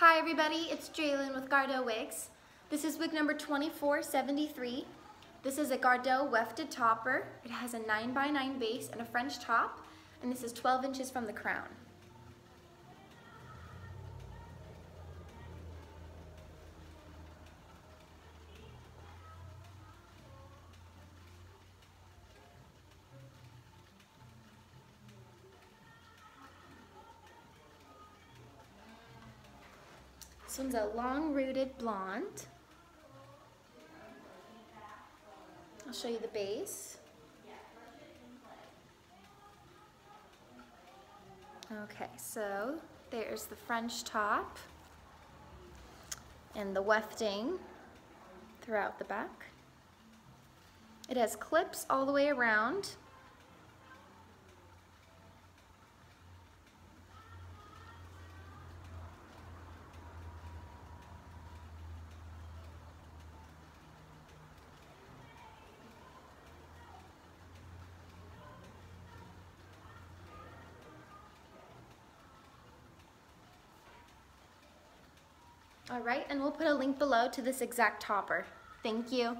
Hi everybody, it's Jalen with Gardeaux Wigs. This is wig number 2473. This is a Gardeaux wefted topper. It has a 9x9 base and a French top, and this is 12 inches from the crown. This one's a long rooted blonde. I'll show you the base. Okay, so there's the French top and the wefting throughout the back. It has clips all the way around. All right, and we'll put a link below to this exact topper. Thank you.